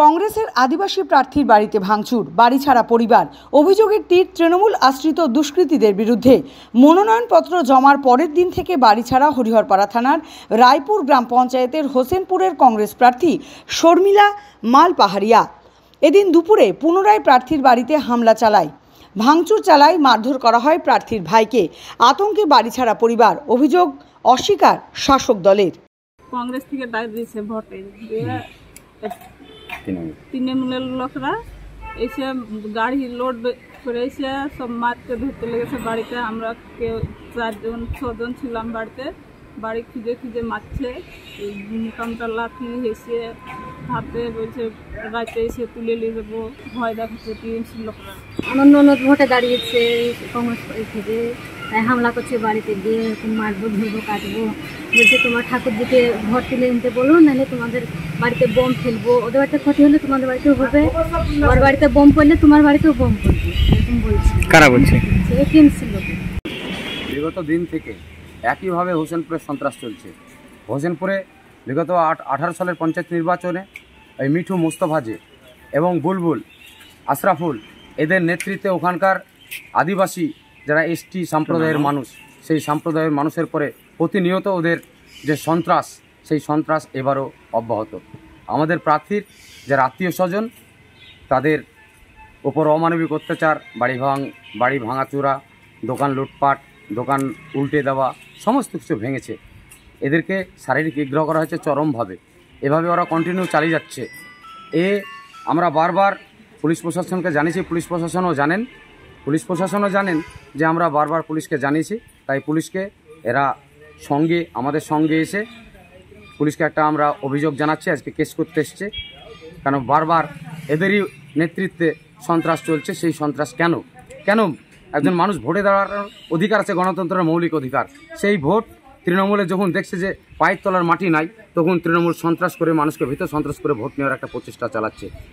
কংগ্রেসের আদিবাসী প্রার্থীর বাড়িতে ভাঙচুর, বাড়ি ছাড়া পরিবার। অভিযোগের তীর তৃণমূল আশ্রিত দুষ্কৃতীদের বিরুদ্ধে। মনোনয়নপত্র জমার পরের দিন থেকে বাড়ি ছাড়া হরিহরপাড়া থানার রায়পুর গ্রাম পঞ্চায়েতের হোসেনপুরের কংগ্রেস প্রার্থী শর্মিলা মাল পাহাড়িয়া এদিন দুপুরে পুনরায় প্রার্থীর বাড়িতে হামলা চালায়। ভাঙচুর চালায় মারধর করা হয় প্রার্থীর ভাইকে। আতঙ্কে বাড়ি ছাড়া পরিবার। অভিযোগ, অস্বীকার শাসক দলের। কংগ্রেস থেকে ডাক দিয়েছে ভোটে। দিয়ে তৃণমূলের লোকরা এসে গাড়ি লোড করে এসে সব মারতে ধরতে লেগেছে বাড়িতে। আমরা কেউ চারজন ছজন ছিলাম বাড়িতে। বাড়ি খুঁজে খুঁজে মারছে। মোটামোটা লাঠি এসে হাতে বলছে রাতে এসে তুলে নিয়ে যাব। ভয় দেখাচ্ছে টিএমসির লোকরা আমার ননদ ভোটে দাঁড়িয়েছে। কংগ্রেস থেকে হামলা করছে বাড়িতে। গিয়ে মারবো ধরবো কাটবো। বলছে তোমার ঠাকুরজিকে ভোট তুলে নিতে বলো নাহলে তোমাদের বাড়িতে বোম ফেলব। ওদের বাড়িতে ক্ষতি হলে তোমাদের বাড়িতেও হবে। আমার বাড়িতে বোম পড়লে তোমার বাড়িতেও বোম পড়বে এরকম বলছে। কারা বলছে? বিগত দিন থেকে একইভাবে হোসেনপুরে সন্ত্রাস চলছে। হোসেনপুরে বিগত আট আঠারো সালের পঞ্চায়েত নির্বাচনে এই মিঠু মোস্তফাজে এবং বুলবুল আশরাফুল এদের নেতৃত্বে ওখানকার আদিবাসী যারা এসটি সম্প্রদায়ের মানুষ সেই সম্প্রদায়ের মানুষের পরে প্রতিনিয়ত ওদের যে সন্ত্রাস, সেই সন্ত্রাস এবারও অব্যাহত। আমাদের প্রার্থীর যারা আত্মীয় স্বজন, তাদের ওপর অমানবিক অত্যাচার, বাড়ি ভাঙ, বাড়ি ভাঙাচোরা, দোকান লুটপাট, দোকান উল্টে দেওয়া, সমস্ত কিছু ভেঙেছে। এদেরকে শারীরিক বিগ্রহ করা হয়েছে চরমভাবে। এভাবে ওরা কন্টিনিউ চালিয়ে যাচ্ছে। এ আমরা বারবার পুলিশ প্রশাসনকে জানিয়েছি, পুলিশ প্রশাসনও জানেন পুলিশ প্রশাসনও জানেন যে আমরা বারবার পুলিশকে জানিয়েছি, তাই পুলিশকে এরা সঙ্গে, আমাদের সঙ্গে এসে পুলিশকে একটা আমরা অভিযোগ জানাচ্ছি, আজকে কেস করতে এসছে। কেন বারবার এদেরই নেতৃত্বে সন্ত্রাস চলছে, সেই সন্ত্রাস কেন? কেন একজন মানুষ ভোটে দাঁড়ানোর অধিকার আছে, গণতন্ত্রের মৌলিক অধিকার। সেই ভোট তৃণমূলে যখন দেখছে যে পায়ের তলার মাটি নাই, তখন তৃণমূল সন্ত্রাস করে, মানুষকে ভিতর সন্ত্রাস করে ভোট নেওয়ার একটা প্রচেষ্টা চালাচ্ছে।